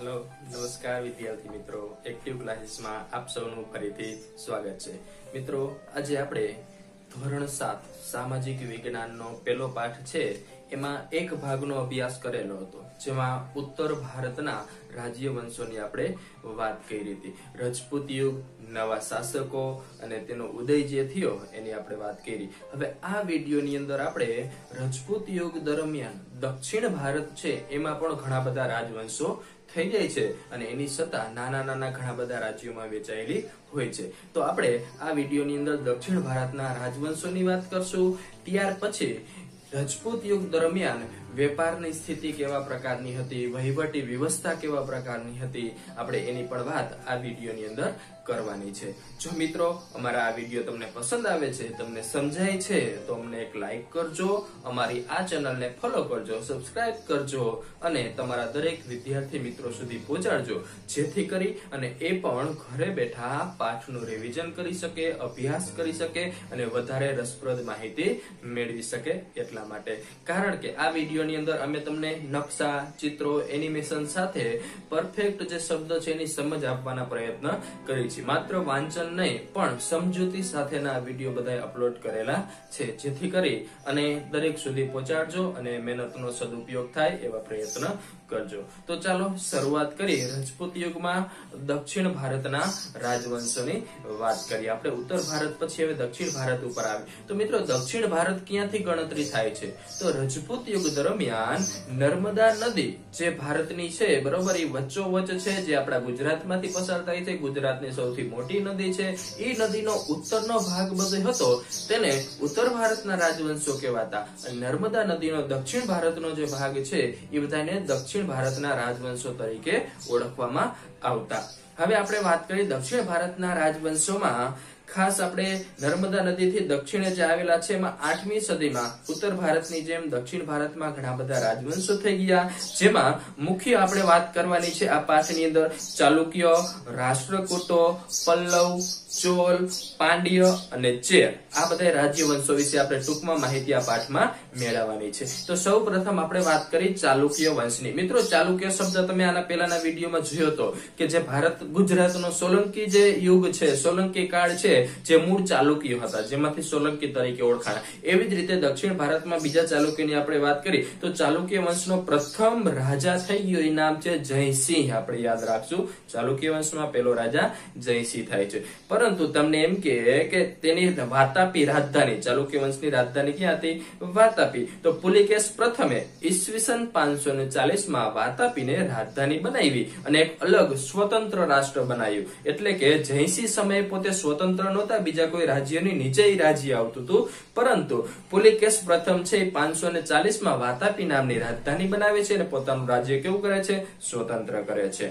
Hello, નમસ્કાર વિદ્યાર્થી મિત્રો. એક્ટિવ ક્લાસીસમાં આપ સૌનું ફરીથી સ્વાગત છે. મિત્રો, આજે આપણે ધોરણ સાત, સામાજિક વિજ્ઞાનનો પેલો પાઠ છે. એમાં એક ભાગનો અભ્યાસ કરેલો હતો, જેમાં ઉત્તર ભારતના રાજ્ય વંશોની આપણે વાત કરી હતી. રજપૂત યુગ, નવા શાસકો અને તેનો ઉદય જે થયો એની આપણે વાત કરી. હવે આ વિડીયોની અંદર આપણે રજપૂત યુગ દરમિયાન દક્ષિણ ભારત છે, એમાં પણ ઘણા બધા રાજવંશો થઈ જાય છે અને એની સત્તા નાના નાના ઘણા બધા રાજ્યોમાં વેચાયેલી હોય છે. તો આપણે આ વિડીયોની અંદર દક્ષિણ ભારતના રાજવંશોની વાત કરશું. ત્યાર પછી રાજપૂત યુગ દરમિયાન વેપારની સ્થિતિ કેવા પ્રકારની હતી, વહીવટી વ્યવસ્થા કેવા પ્રકારની હતી, આપણે એની પણ વાત આ વિડીયોની અંદર કરવાની છે. જો મિત્રો, અમારા આ વીડિયો તમને પસંદ આવે છે, તમને સમજાય છે, તો અમને એક લાઇક કરજો, અમારી આ ચેનલને ફોલો કરજો સબસ્ક્રાઇબ કરજો, અને તમારા દરેક વિદ્યાર્થી મિત્રો સુધી પહોંચાડજો. જેથી કરી અને એ પણ ઘરે બેઠા પાઠનું રિવિઝન કરી શકે, અભ્યાસ કરી શકે, અને વધારે રસપ્રદ માહિતી મેળવી શકે એટલા માટે. કારણ કે આ વિડીયોની અંદર અમે તમને નકશા, ચિત્રો એનિમેશન સાથે પરફેક્ટ જે શબ્દ છે એની સમજ આપવાના પ્રયત્ન કરી છે. માત્ર વાંચન નહીં, પણ સમજૂતી સાથેના વીડિયો બધા અપલોડ કરેલા છે. જેથી કરી અને દરેક સુધી પહોંચાડજો અને મહેનતનો સદુપયોગ થાય એવા પ્રયત્ન કરજો. તો ચાલો શરૂઆત કરીએ રાજપૂત યુગમાં દક્ષિણ ભારતના રાજવંશોની વાત કરીએ. આપણે ઉત્તર ભારત પછી હવે દક્ષિણ ભારત ઉપર આવે તો મિત્રો, દક્ષિણ ભારત ક્યાંથી ગણતરી થાય છે? તો રજપૂત યુગ દરમિયાન નર્મદા નદી જે ભારતની છે, બરોબર, એ વચ્ચોવચ છે, જે આપણા ગુજરાતમાંથી પસાર થાય છે. ગુજરાતની સૌથી મોટી નદી છે. એ નદીનો ઉત્તરનો ભાગ બધો હતો, તેને ઉત્તર ભારતના રાજવંશો કહેવાતા. નર્મદા નદીનો દક્ષિણ ભારતનો જે ભાગ છે, એ બધાને દક્ષિણ ભારતના રાજવંશો તરીકે ઓળખવામાં આવતા. હવે આપણે વાત કરીએ દક્ષિણ ભારતના રાજવંશોમાં. ખાસ આપણે નર્મદા નદીથી દક્ષિણે જે આવેલા છે, એમાં આઠમી સદીમાં ઉત્તર ભારતની જેમ દક્ષિણ ભારતમાં ઘણા બધા રાજવંશો થઈ ગયા. જેમાં મુખ્ય આપણે વાત કરવાની છે આ પાઠની અંદર ચાલુક્ય, રાષ્ટ્રકૂટો, પલ્લવ ચોલ, પાંડ્ય અને ચેર આ બધા રાજ્યવંશો વિશે આપણે ટૂંકમાં માહિતી આ પાઠમાં મેળવવાની છે. તો સૌ પ્રથમ આપણે વાત કરી ચાલુક્ય વંશની. મિત્રો, ચાલુક્ય શબ્દ તમે આના પહેલાના વિડીયોમાં જોયો હતો કે જે ભારત, ગુજરાતનો સોલંકી જે યુગ છે, સોલંકી કાળ છે, જે મૂળ ચાલુક્ય હતા, જેમાંથી સોલંકી તરીકે ઓળખાણા. એવી જ રીતે દક્ષિણ ભારતમાં બીજા ચાલુક્યની આપણે વાત કરી, તો ચાલુક્ય વંશનો પ્રથમ રાજા થઈ ગયો. એ નામ છે જયસિંહ, આપણે યાદ રાખશું. ચાલુક્ય વંશમાં પેલો રાજા જયસિંહ થાય છે. પરંતુ તમને એમ કે તેની વાતાપી રાજધાની. ચાલુક્ય વંશની રાજધાની ક્યાં હતી? વાતાપી તો પુલિકેશ પ્રથમે ઈસવીસન પાંચસો ને વાતાપીને રાજધાની બનાવી અને એક અલગ સ્વતંત્ર રાષ્ટ્ર બનાવ્યું. એટલે કે જયસિંહ સમયે પોતે સ્વતંત્ર નહોતા, બીજા કોઈ રાજ્યની નીચે રાજ્ય આવતું હતું. પરંતુ પુલિકેશ પ્રથમ છે પાંચસો ને ચાલીસમાં વાતાપી નામની રાજધાની બનાવે છે અને પોતાનું રાજ્ય કેવું કરે છે? સ્વતંત્ર કરે છે.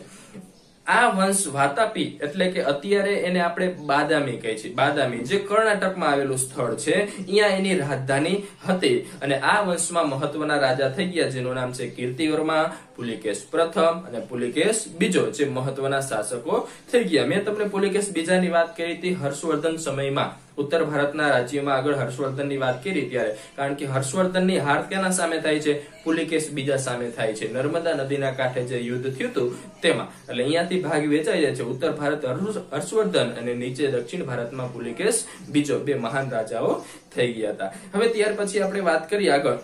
આ વંશ વાતાપી એટલે કે અત્યારે એને આપણે બાદામી કહે છે. બાદામી, જે કર્ણાટકમાં આવેલું સ્થળ છે અહીંયા એની રાજધાની હતી. અને આ વંશમાં મહત્વના રાજા થઈ ગયા, જેનું નામ છે કીર્તિવર્મા, પુલિકેશ પ્રથમ અને પુલિકેશ બીજો, જે મહત્વના શાસકો થઈ ગયા. મેં તમને પુલિકેશ બીજાની વાત કરી હતી હર્ષવર્ધન સમયમાં. ઉત્તર ભારતના રાજ્યોમાં આગળ હર્ષવર્ધનની વાત કરી ત્યારે, કારણ કે હર્ષવર્ધનની હાર કેના સામે થાય છે પુલિકેશ બીજા સામે થાય છે. નર્મદા નદીના કાંઠે જે યુદ્ધ થયું હતું તેમાં, એટલે અહીંયાથી ભાગ વેચાઈ જાય છે. ઉત્તર ભારત હર્ષવર્ધન અને નીચે દક્ષિણ ભારતમાં પુલિકેશ બીજો બે મહાન રાજાઓ થઈ ગયા હતા. હવે ત્યાર પછી આપણે વાત કરીએ આગળ.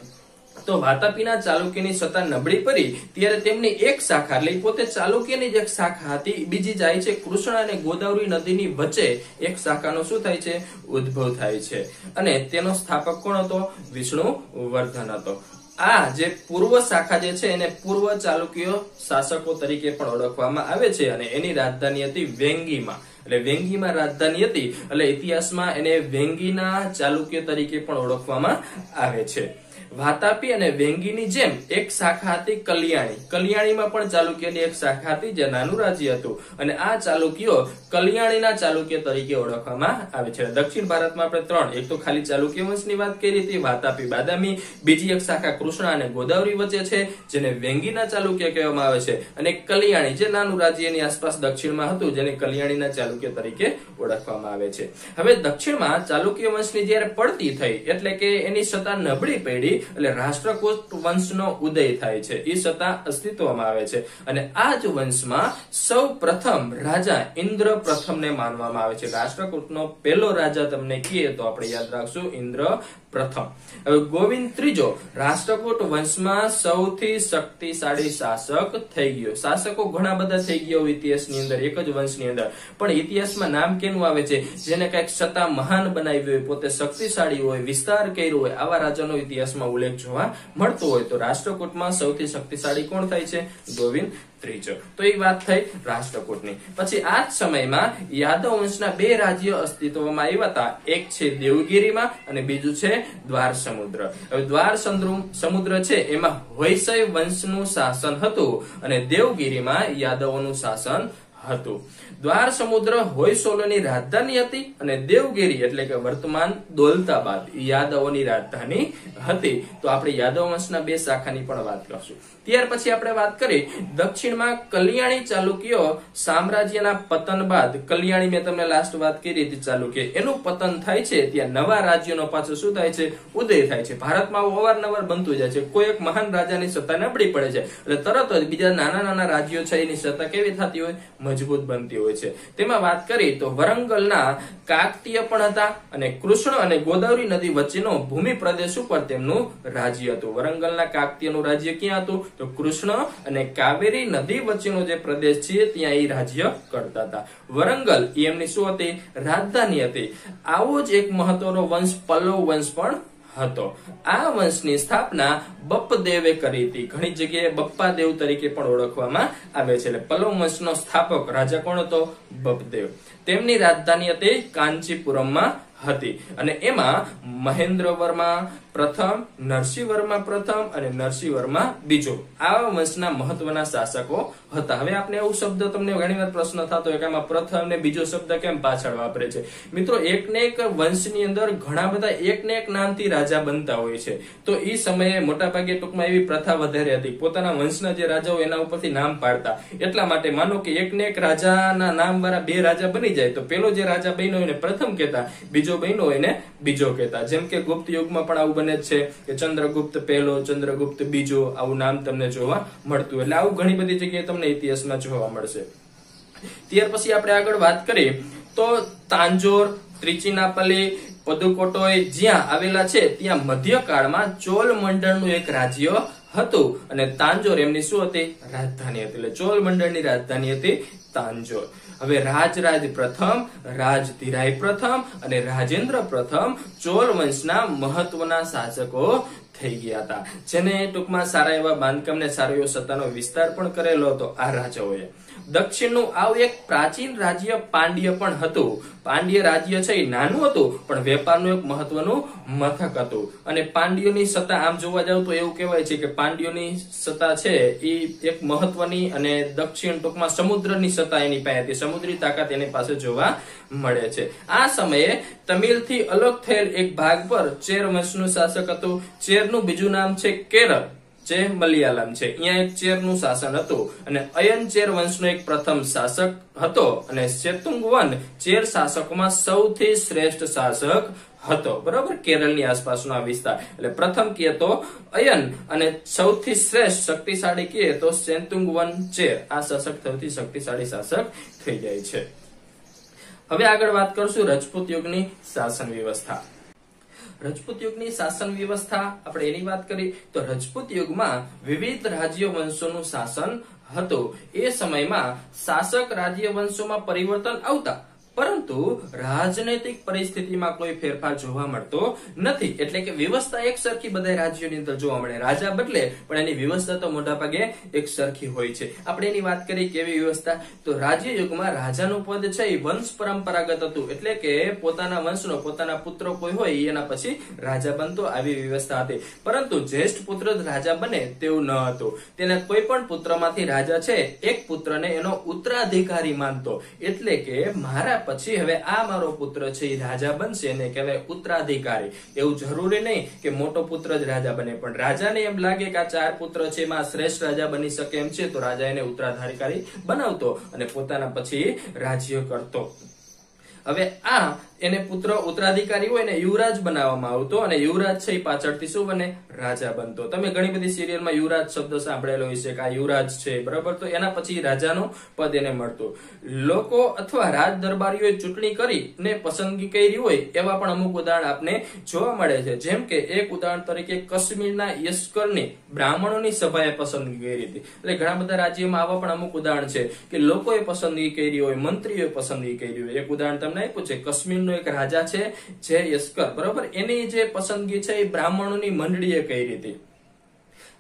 તો વાતાપીના ચાલુક્યની સત્તા નબળી પડી, ત્યારે તેમની એક શાખા, એટલે પોતે ચાલુક્યની જ એક શાખા હતી, બીજી જાય છે કૃષ્ણ અને ગોદાવરી નદીની વચ્ચે, એક શાખાનો શું થાય છે? ઉદ્ભવ થાય છે. અને તેનો સ્થાપક કોણ હતો? વિષ્ણુ વર્ધન હતો. આ જે પૂર્વ શાખા જે છે, એને પૂર્વ ચાલુક્ય શાસકો તરીકે પણ ઓળખવામાં આવે છે અને એની રાજધાની હતી વેંગીમાં. એટલે વેંગીમાં રાજધાની હતી, એટલે ઇતિહાસમાં એને વેંગીના ચાલુક્ય તરીકે પણ ઓળખવામાં આવે છે. વાતાપી અને વેંગીની જેમ એક શાખા હતી કલ્યાણી. કલ્યાણીમાં પણ ચાલુક્યની એક શાખા હતી જે નાનું રાજ્ય હતું. અને આ ચાલુક્યો કલ્યાણીના ચાલુક્ય તરીકે ઓળખવામાં આવે છે. દક્ષિણ ભારતમાં આપણે ત્રણ. એક તો ખાલી ચાલુક્ય વંશની વાત કરી હતી, વાતાપી બાદામી, બીજી એક શાખા કૃષ્ણ અને ગોદાવરી વચ્ચે છે, જેને વેંગીના ચાલુક્ય કહેવામાં આવે છે. અને કલ્યાણી જે નાનું રાજ્યની આસપાસ દક્ષિણમાં હતું, જેને કલ્યાણીના ચાલુક્ય તરીકે ઓળખવામાં આવે છે. હવે દક્ષિણમાં ચાલુક્ય વંશની જયારે પડતી થઈ, એટલે કે એની સત્તા નબળી પડી એટલે રાષ્ટ્રકૂટ વંશનો ઉદય થાય છે. એ સત્તા અસ્તિત્વમાં આવે છે. અને આ જ વંશમાં સૌ પ્રથમ રાજા ઇન્દ્ર પ્રથમને માનવામાં આવે છે. રાષ્ટ્રકૂટનો પહેલો રાજા તમને કહીએ તો આપણે યાદ રાખશું, ઇન્દ્ર પ્રથમ. હવે ગોવિંદ ત્રીજો. રાષ્ટ્રકૂટ વંશમાં સૌથી શક્તિશાળી શાસક થઈ ગયો. શાસકો ઘણા બધા થઈ ગયા ઇતિહાસની અંદર, એક જ વંશની અંદર. પણ ઇતિહાસમાં નામ કેનું આવે છે? જેને કંઈક સત્તા મહાન બનાવી હોય, પોતે શક્તિશાળી હોય, વિસ્તાર કર્યો હોય, આવા રાજાનો ઇતિહાસમાં ઉલ્લેખ જોવા મળતો હોય. તો રાષ્ટ્રકૂટમાં સૌથી શક્તિશાળી કોણ થાય છે? ગોવિંદ ત્રીજો. તો એ વાત થઈ રાષ્ટ્રકૂટની. પછી આ જ સમયમાં યાદવ વંશના બે રાજ્યો અસ્તિત્વમાં આવ્યા હતા. એક છે દેવગીરીમાં અને બીજું છે દ્વાર સમુદ્ર. હવે દ્વાર સમુદ્ર છે, એમાં હોયસય વંશનું શાસન હતું અને દેવગીરીમાં યાદવોનું શાસન હતું. દ્વાર સમુદ્ર હોયસોલોની રાજધાની હતી અને દેવગીરી એટલે કે વર્તમાન દોલતાબાદ યાદવોની રાજધાની હતી. તો આપણે યાદવ વંશના બે શાખાની પણ વાત કરશું. ત્યાર પછી આપણે વાત કરી, દક્ષિણમાં કલ્યાણી ચાલુક્યો સામ્રાજ્યના પતન બાદ, કલ્યાણી મેં તમને લાસ્ટ વાત કરી હતી ચાલુક્ય, એનું પતન થાય છે, ત્યાં નવા રાજ્યનો પાછો શું થાય છે? ઉદય થાય છે. ભારતમાં અવારનવાર બનતું જાય છે. કોઈ એક મહાન રાજાની સત્તા નબળી પડે છે. એટલે તરત જ બીજા નાના નાના રાજ્યો છે, એની સત્તા કેવી થતી હોય? મજબૂત બનતી હોય છે. તેમાં વાત કરી તો વરંગલના કાકતીય પણ હતા અને કૃષ્ણ અને ગોદાવરી નદી વચ્ચેનો ભૂમિ પ્રદેશ ઉપર તેમનું રાજ્ય હતું. વરંગલના કાકતીયનું રાજ્ય ક્યાં હતું? તો કૃષ્ણ અને કાવેરી નદી વચ્ચેનો જે પ્રદેશ છે, ત્યાં એ રાજ્ય કરતા હતા. વરંગલ એમની શું હતી? રાજધાની હતી. આવો જ એક મહત્વનો વંશ, પલ્લવ વંશ પણ હતો. આ વંશની સ્થાપના બપદેવે કરી હતી. ઘણી જગ્યાએ બપ્પા દેવ તરીકે પણ ઓળખવામાં આવે છે. એટલે પલ્લવ વંશનો સ્થાપક રાજા કોણ હતો? બપદેવ તેમની રાજધાની હતી કાંચીપુરમમાં હતી. અને એમાં મહેન્દ્ર વર્મા પ્રથમ નરસિંહ વર્મા પ્રથમ અને નરસિંહ વર્મા બીજો. આવા વંશના મહત્વના શાસકો હતા. હવે આપણે એવું શબ્દ તમને ઘણીવાર પ્રશ્ન થતો કે આમાં પ્રથમ ને બીજો શબ્દ કેમ પાછળ વાપરે છે? મિત્રો એક ને એક વંશની અંદર ઘણા બધા એક ને એક નામથી રાજા બનતા હોય છે. તો એ સમયે મોટા ભાગે ટૂંકમાં એવી પ્રથા વધારે હતી. પોતાના વંશના જે રાજાઓ એના ઉપરથી નામ પાડતા. એટલા માટે માનો કે એક ને એક રાજાના નામ વાળા બે રાજા બની જાય. તો પેલો જે રાજા બન્યો એને પ્રથમ કહેતા, બીજો બન્યો એને બીજો કહેતા. જેમ કે ગુપ્ત યુગમાં પણ આવું બને છે કે ચંદ્રગુપ્ત પહેલો, ચંદ્રગુપ્ત બીજો આવું નામ તમને જોવા મળતું. એટલે આવું ઘણી બધી જગ્યાએ તમને ઇતિહાસમાં જોવા મળશે. ત્યાર પછી આપણે આગળ વાત કરીએ, તો તાંજોર, ત્રિચિનાપલ્લી, પદુકોટોય જ્યાં આવેલા છે, ત્યાં મધ્યકાળમાં ચોલ મંડળનું એક રાજ્ય હતું. અને તાંજોર એમની શું હતી? રાજધાની હતી. એટલે ચોલ રાજધાની હતી તાંજોર. હવે રાજરાજ પ્રથમ રાજધીરાય પ્રથમ અને રાજેન્દ્ર પ્રથમ ચોલ વંશના મહત્વના શાસકો થઈ ગયા હતા. જેને ટૂંકમાં સારા એવા બાંધકામ ને સારો એવો સત્તાનો વિસ્તાર પણ કરેલો હતો આ રાજાઓએ. દક્ષિણનું આવું એક પ્રાચીન રાજ્ય પાંડ્ય પણ હતું. પાંડ્ય રાજ્ય છે એ નાનું હતું, પણ વેપારનું એક મહત્વનું મથક હતું. અને પાંડ્યોની સત્તા, આમ જોવા જાવ તો એવું કહેવાય છે કે પાંડ્યોની સત્તા છે એ એક મહત્વની અને દક્ષિણ ટૂંકમાં સમુદ્રની સત્તા એની પાસે હતી સમુદ્રી તાકાત એની પાસે જોવા મળે છે. આ સમયે તમિલથી અલગ થયેલ એક ભાગ પર ચેર વંશનું શાસક હતું. ચેરનું બીજું નામ છે કેરળ. જે મલયાલમ છે. અહીંયા એક ચેરનું શાસન હતું અને અયન ચેર વંશનો એક પ્રથમ શાસક હતો અને શેતુંગવન ચેર શાસકોમાં સૌથી શ્રેષ્ઠ શાસક હતો. બરોબર? કેરળની આસપાસનો આ વિસ્તાર. એટલે પ્રથમ કીએ તો અયન અને સૌથી શ્રેષ્ઠ શક્તિશાળી કીએ તો સેતુંગવન ચેર. આ શાસક સૌથી શક્તિશાળી શાસક થઈ જાય છે. હવે આગળ વાત કરશું રજપૂત યુગની શાસન વ્યવસ્થા. રજપૂત યુગની શાસન વ્યવસ્થા આપણે એની વાત કરી, તો રજપૂત યુગમાં વિવિધ રાજ્ય વંશોનું શાસન હતું. એ સમયમાં શાસક રાજ્ય વંશોમાં પરિવર્તન આવતા પરંતુ રાજનૈતિક પરિસ્થિતિમાં કોઈ ફેરફાર જોવા મળતો નથી. એટલે કે વ્યવસ્થા એક સરખી બધા રાજ્યોની અંદર જોવા મળે. રાજા બદલે, પણ એની વ્યવસ્થા તો મોટા ભાગે એક સરખી હોય છે. આપણે એની વાત કરીએ કેવી વ્યવસ્થા? તો રાજ્ય યુગમાં રાજાનું પદ છે એ વંશ પરંપરાગત હતું. એટલે કે પોતાના વંશનો, પોતાના પુત્રો કોઈ હોય, એના પછી રાજા બનતો આવી વ્યવસ્થા હતી. પરંતુ જ્યેષ્ઠ પુત્ર જ રાજા બને તેવું ન હતું. તેના કોઈ પણ પુત્રમાંથી રાજા છે, એક પુત્રને એનો ઉત્તરાધિકારી માનતો. એટલે કે મારા પછી હવે આ મારો પુત્ર છે એ રાજા બનશે એને કહેવાય ઉત્તરાધિકારી. એવું જરૂરી નહીં કે મોટો પુત્ર જ રાજા બને, પણ રાજાને એમ લાગે કે આ ચાર પુત્ર છે એમાં શ્રેષ્ઠ રાજા બની શકે એમ છે, તો રાજા એને ઉત્તરાધિકારી બનાવતો અને પોતાના પછી રાજ્ય કરતો. હવે આ એને પુત્ર ઉત્તરાધિકારી હોય ને યુવરાજ બનાવવામાં આવતો અને યુવરાજ છે એ પાછળથી શું બને? રાજા બનતો. તમે ઘણી બધી સિરિયલમાં યુવરાજ શબ્દ સાંભળેલો હશે કે આ યુવરાજ છે, બરાબર? તો એના પછી રાજાનું પદ એને મળતું. લોકો અથવા રાજ દરબારીઓએ ચૂંટણી કરી ને પસંદગી કરી હોય એવા પણ અમુક ઉદાહરણ આપને જોવા મળે છે. જેમ કે એક ઉદાહરણ તરીકે કાશ્મીરના યસ્કરની બ્રાહ્મણોની સભાએ પસંદગી કરી હતી. એટલે ઘણા બધા રાજ્યોમાં આવા પણ અમુક ઉદાહરણ છે કે લોકોએ પસંદગી કરી હોય, મંત્રીઓએ પસંદગી કરી હોય. એક ઉદાહરણ તમને આપ્યું છે કાશ્મીરનો એક રાજા છે, જે યસ્કર, બરોબર? એની જે પસંદગી છે એ બ્રાહ્મણોની મંડળીએ કરી હતી.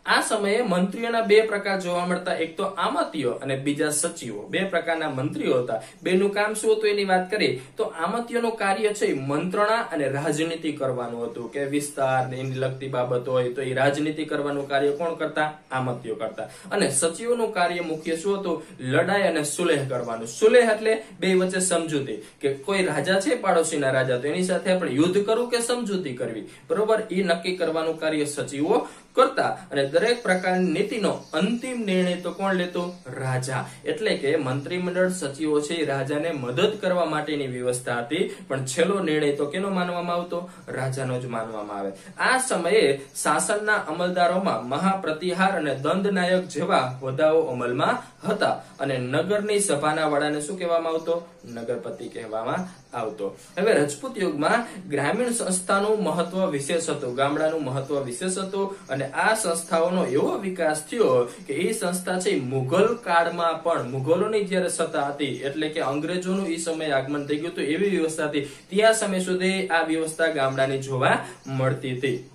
આ સમયે મંત્રીઓના બે પ્રકાર જોવા મળતા. એક તો આમતીઓ અને બીજા સચિવો. બે પ્રકારના મંત્રીઓ હતા. બેનું કામ શું હતું એની વાત કરીએ તો આમતીઓનું કાર્ય છે મંત્રણા અને રાજનીતિ કરવાનું હતું. કે વિસ્તાર એની લગતી બાબત હોય તો એ રાજનીતિ કરવાનું કાર્ય કોણ કરતા? આમતીઓ કરતા. અને સચિવોનું કાર્ય મુખ્ય શું હતું? લડાઈ અને સુલેહ કરવાનું. સુલેહ એટલે બે વચ્ચે સમજૂતી. કે કોઈ રાજા છે પાડોશીના રાજા, તો એની સાથે આપણે યુદ્ધ કરવું કે સમજૂતી કરવી? બરોબર? એ નક્કી કરવાનું કાર્ય સચિવો કરતા અને દરેક પ્રકારની નીતિનો અંતિમ નિર્ણય તો કોણ લેતો? રાજા. એટલે કે મંત્રીમંડળ સચિવો છે, એ રાજાને મદદ કરવા માટેની વ્યવસ્થા હતી, પણ છેલ્લો નિર્ણય તો કેનો માનવામાં આવતો? રાજાનો જ માનવામાં આવે. આ સમયે શાસનના અમલદારોમાં મહાપ્રતિહાર અને દંડનાયક જેવા હોદ્દાઓ અમલમાં હતા અને નગરની સભાના વડાને શું કહેવામાં આવતો? નગરપતિ કહેવામાં આવતો. હવે રજપૂત યુગમાં ગ્રામીણ સંસ્થાનું મહત્વ વિશેષ હતું, ગામડાનું મહત્વ વિશેષ હતું અને આ સંસ્થાઓનો એવો વિકાસ થયો કે એ સંસ્થા છે મુઘલ કાળમાં પણ, મુઘલોની જયારે સત્તા હતી, એટલે કે અંગ્રેજોનું એ સમયે આગમન થઈ ગયું હતું, એવી વ્યવસ્થા હતી. ત્યાં સમય સુધી આ વ્યવસ્થા ગામડાની જોવા મળતી હતી.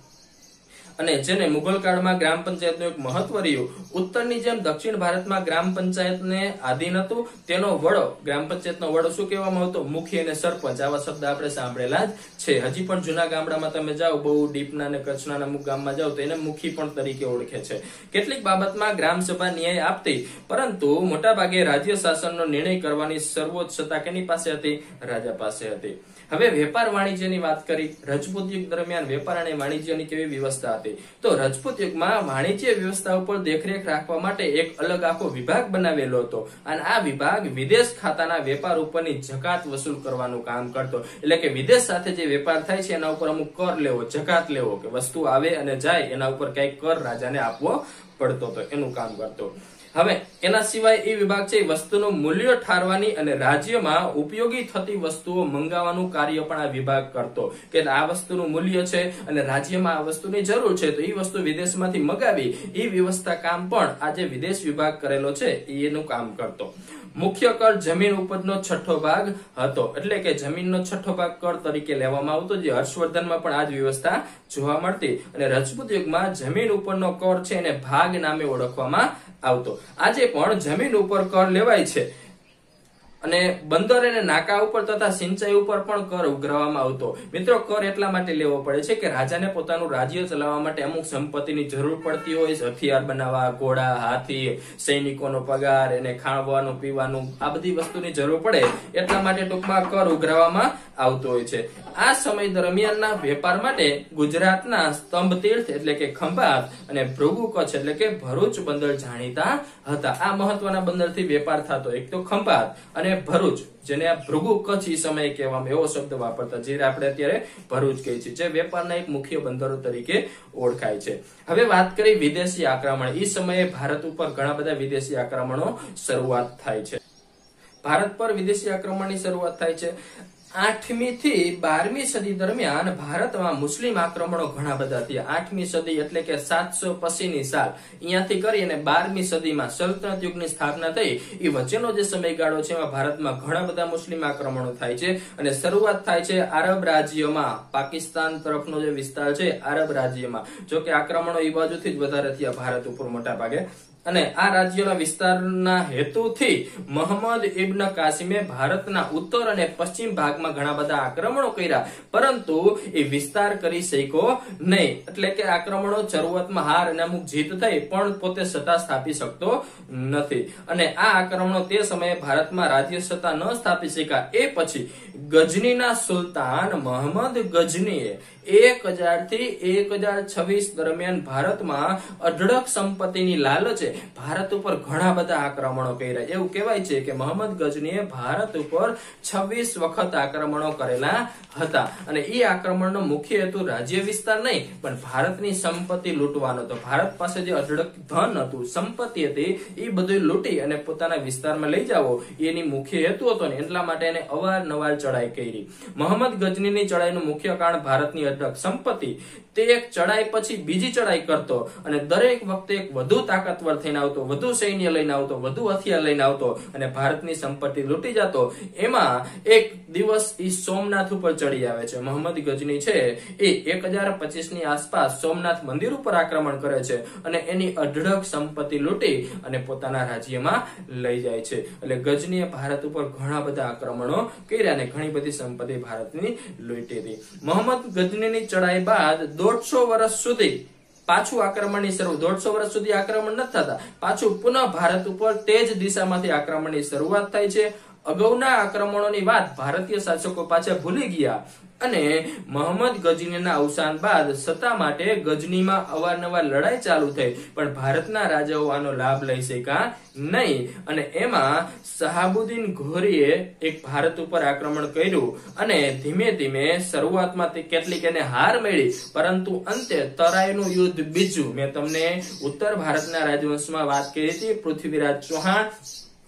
અને જેને મુઘલ કાળમાં ગ્રામ પંચાયતનું એક મહત્વ રહ્યું. ઉત્તરની જેમ દક્ષિણ ભારતમાં ગ્રામ પંચાયતને આધીન હતું, તેનો વડો, ગ્રામ પંચાયતનો વડો શું કહેવામાં આવતો? મુખી અને સરપંચ. આવા શબ્દ આપણે સાંભળેલા જ છે. હજી પણ જૂના ગામડામાં તમે જાઓ, બહુ ડીપના અને કચ્છના અમુક ગામમાં જાઓ, તો એને મુખી પણ તરીકે ઓળખે છે. કેટલીક બાબતમાં ગ્રામ સભા ન્યાય આપતી, પરંતુ મોટાભાગે રાજ્ય શાસનનો નિર્ણય કરવાની સર્વોચ્ચ સત્તા કેની પાસે હતી? રાજા પાસે હતી. હવે વેપાર વાણિજ્યની વાત કરી. રજપૂત યુગ દરમિયાન વેપાર અને વાણિજ્યની કેવી વ્યવસ્થા હતી? તો રાજપૂત યુગમાં વાણિજ્ય વ્યવસ્થા ઉપર દેખરેખ રાખવા માટે એક અલગ આખો વિભાગ બનાવેલો હતો. અને આ વિભાગ વિદેશ ખાતાના વેપાર ઉપરની જકાત વસૂલ કરવાનું કામ કરતો. એટલે કે વિદેશ સાથે જે વેપાર થાય છે, એના ઉપર અમુક કર લેવો, જકાત લેવો, કે વસ્તુ આવે અને જાય, એના ઉપર કંઈક કર રાજાને આપવો પડતો હતો. એનું કામ કરતો. હવે, એના સિવાય એ વિભાગ છે, વસ્તુનું મૂલ્ય ઠારવાની અને રાજ્યમાં ઉપયોગી થતી વસ્તુઓ મંગાવવાનું કાર્ય પણ આ વિભાગ કરતો. કે આ વસ્તુનું મૂલ્ય છે અને રાજ્યમાં આ વસ્તુની જરૂર છે, તો એ વસ્તુ વિદેશમાંથી મગાવી, એ વ્યવસ્થા કામ પણ આ જે વિદેશ વિભાગ કરેલો છે એનું કામ કરતો. મુખ્ય કર જમીન ઉપજનો છઠ્ઠો ભાગ હતો. એટલે કે જમીનનો છઠ્ઠો ભાગ કર તરીકે લેવામાં આવતો, જે હર્ષવર્ધનમાં પણ આ જ વ્યવસ્થા જોવા મળતી. અને રજપૂત યુગમાં જમીન ઉપરનો કર છે એને ભાગ નામે ઓળખવામાં આવતો. આજે પણ જમીન ઉપર કર લેવાય છે. અને બંદર અને નાકા ઉપર તથા સિંચાઈ ઉપર પણ કર ઉઘરાવવામાં આવતો. મિત્રો, કર એટલા માટે લેવો પડે છે કે રાજાને પોતાનું રાજ્ય ચલાવવા માટે અમુક સંપત્તિની જરૂર પડતી હોય. હથિયાર બનાવવા, ઘોડા, હાથી, સૈનિકોનો પગાર, એને ખાવાનું, પીવાનું, આ બધી વસ્તુની જરૂર પડે. એટલા માટે ટૂંકમાં કર ઉઘરાવવામાં આવતો હોય છે. આ સમય દરમિયાનના વેપાર માટે ગુજરાતના સ્તંભ તીર્થ એટલે કે ખંભાત અને ભૃગુ કચ્છ એટલે કે ભરૂચ બંદર જાણીતા હતા. આ મહત્વના બંદરથી વેપાર થતો. એક તો ખંભાત અને ભરૂચ, જેને ભૃગુ કચ્છ એ સમયે કહેવામાં એવો શબ્દ વાપરતા જે આપણે અત્યારે ભરૂચ કહીએ છીએ, જે વેપારના એક મુખ્ય બંદરો તરીકે ઓળખાય છે. હવે વાત કરી વિદેશી આક્રમણ. એ સમયે ભારત ઉપર ઘણા બધા વિદેશી આક્રમણો શરૂઆત થાય છે. ભારત પર વિદેશી આક્રમણની શરૂઆત થાય છે. આઠમી થી બારમી સદી દરમિયાન ભારતમાં મુસ્લિમ આક્રમણો ઘણા બધા થયા. આઠમી સદી એટલે કે સાતસો પછીની સાલ. અહીંયાથી કરી બારમી સદીમાં સલ્તનત યુગની સ્થાપના થઈ. એ વચ્ચેનો જે સમયગાળો છે, એમાં ભારતમાં ઘણા બધા મુસ્લિમ આક્રમણો થાય છે. અને શરૂઆત થાય છે આરબ રાજ્યમાં. પાકિસ્તાન તરફનો જે વિસ્તાર છે, આરબ રાજ્યમાં. જો કે આક્રમણો એ બાજુથી જ વધારે થયા ભારત ઉપર મોટા ભાગે અને આ રાજ્યોના વિસ્તારના હેતુથી મોહમ્મદ ઇબ્ન કાસિમે ભારતના ઉત્તર અને પશ્ચિમ ભાગમાં ઘણા બધા આક્રમણો કર્યા. પરંતુ એ વિસ્તાર કરી શક્યો નહીં. એટલે કે આક્રમણો શરૂઆતમાં હાર અને અમુક જીત થઈ પણ પોતે સત્તા સ્થાપી શકતો નથી. અને આ આક્રમણો તે સમયે ભારતમાં રાજ્ય સત્તા ન સ્થાપી શક્યા. એ પછી ગજનીના સુલતાન મોહમ્મદ ગજનીએ એક હજારથી એક હજાર છવ્વીસ દરમિયાન ભારતમાં અઢળક સંપત્તિની લાલચે ભારત ઉપર ઘણા બધા આક્રમણો કર્યા. એવું કહેવાય છે કે મોહમ્મદ ગજનીએ ભારત ઉપર છવ્વીસ વખત આક્રમણો કરેલા હતા. અને એ આક્રમણનો મુખ્ય હેતુ રાજ્ય વિસ્તાર નહીં, પણ ભારતની સંપત્તિ લૂંટવાનો હતો. ભારત પાસે જે અઢળક ધન હતું, સંપત્તિ હતી એ બધું લૂંટી અને પોતાના વિસ્તારમાં લઈ જાવો એની મુખ્ય હેતુ હતો ને, એટલા માટે એને અવારનવાર ચડાઈ કરી. મોહમ્મદ ગજનીની ચડાઈનું મુખ્ય કારણ ભારતની અઢળક સંપત્તિ. તે એક ચડાઈ પછી બીજી ચડાઈ કરતો અને દરેક વખતે એક વધુ તાકાતવર થઈને આવતો, વધુ સૈન્ય લઈને આવતો, વધુ હથિયાર લઈને આવતો અને ભારતની સંપત્તિ લૂંટી જતો, એમાં એક દિવસ ઈ સોમનાથ ઉપર ચડી આવે છે. મોહમ્મદ ગજની છે એ એક ની આસપાસ સોમનાથ મંદિર ઉપર આક્રમણ કરે છે અને એની અઢળક સંપત્તિ લૂંટી અને પોતાના રાજ્યમાં લઈ જાય છે. એટલે ગજનીએ ભારત ઉપર ઘણા બધા આક્રમણો કર્યા અને ઘણી બધી સંપત્તિ ભારતની લૂંટી હતી. મોહમ્મદ ગજનીની ચડાઈ બાદ દોઢસો વર્ષ સુધી પાછું આક્રમણની શરૂ દોઢસો વર્ષ સુધી આક્રમણ નથી થતા. પાછું પુનઃ ભારત ઉપર તે જ દિશામાંથી આક્રમણની શરૂઆત થાય છે. અગાઉના આક્રમણોની વાત ભારતીય શાસકો પાછા ભૂલી ગયા અને મોહમ્મદ ગજનીના અવસાન બાદ સત્તા માટે ગજનીમાં અવારનવાર લડાઈ ચાલુ થઈ. પણ ભારતના રાજાઓ આનો લાભ લઈ શક્યા નહીં અને એમાં શહાબુદ્દીન ઘોરીએ એક ભારત ઉપર આક્રમણ કર્યું અને ધીમે ધીમે શરૂઆતમાં તે કેટલીક એને હાર મળી. પરંતુ અંતે તરાઈનું યુદ્ધ બીજું. મેં તમને ઉત્તર ભારતના રાજવંશમાં વાત કરી હતી પૃથ્વીરાજ ચૌહાણ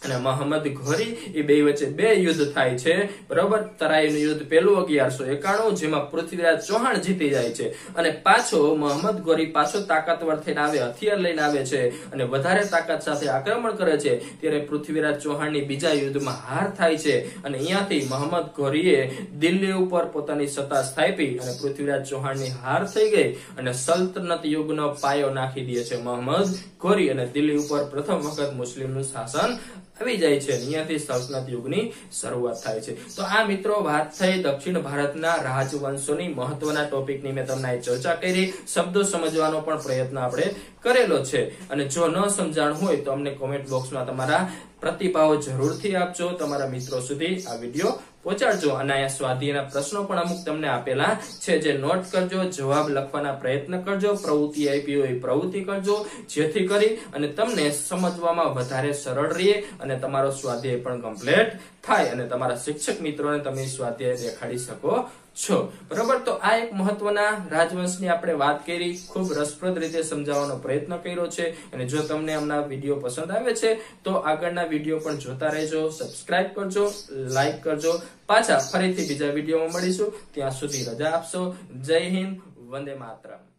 અને મોહમ્મદ ઘોરી એ બે વચ્ચે બે યુદ્ધ થાય છે. બરોબર? તરાઈનું યુદ્ધ પેલું અગિયારસો એકાણું, જેમાં પૃથ્વીરાજ ચૌહાણ જીતી જાય છે. અને પાછો મોહમ્મદ ઘોરી પાછો તાકાતવર થઈને આવે, હથિયાર લઈને આવે છે અને વધારે તાકાત સાથે આક્રમણ કરે છે. ત્યારે પૃથ્વીરાજ ચૌહાણની બીજા યુદ્ધમાં હાર થાય છે અને અહીંયાથી મોહમ્મદ ઘોરીએ દિલ્હી ઉપર પોતાની સત્તા સ્થાપી અને પૃથ્વીરાજ ચૌહાણની હાર થઈ ગઈ અને સલ્તનત યુગનો પાયો નાખી દે છે મોહમ્મદ ઘોરી અને દિલ્હી ઉપર પ્રથમ વખત મુસ્લિમનું શાસન આવી જાય છે. અહીંયાથી સલ્તનત યુગની શરૂઆત થાય છે. તો આ મિત્રો વાત થઈ દક્ષિણ ભારતના રાજવંશોની મહત્વના ટોપિકની. મેં તમને ચર્ચા કરી. શબ્દો સમજવાનો પણ પ્રયત્ન આપણે કરેલો છે. અને જો ન સમજાણ હોય તો અમને કોમેન્ટ બોક્સમાં તમારા પ્રતિભાવો જરૂરથી આપજો. તમારા મિત્રો સુધી આ વીડિયો પહોંચાડજો અને અહીંયા સ્વાધ્યાયના પ્રશ્નો પણ અમુક તમને આપેલા છે જે નોટ કરજો, જવાબ લખવાના પ્રયત્ન કરજો, પ્રવૃત્તિ આપી હોય પ્રવૃત્તિ કરજો, જેથી કરી અને તમને સમજવામાં વધારે સરળ રહે અને તમારો સ્વાધ્યાય પણ કમ્પ્લીટ થાય અને તમારા શિક્ષક મિત્રોને તમે સ્વાધ્યાય દેખાડી શકો છો. બરોબર? તો આ એક મહત્વના રાજવંશની આપણે વાત કરી, ખૂબ રસપ્રદ રીતે સમજાવવાનો પ્રયત્ન કર્યો છે. અને જો તમને હમણાં વીડિયો પસંદ આવે છે, તો આગળના વીડિયો પણ જોતા રહેજો, સબસ્ક્રાઇબ કરજો લાઈક કરજો. પાછા ફરીથી બીજા વિડીયોમાં મળીશું. ત્યાં સુધી રજા આપશો. જય હિન્દ, વંદે માતરમ.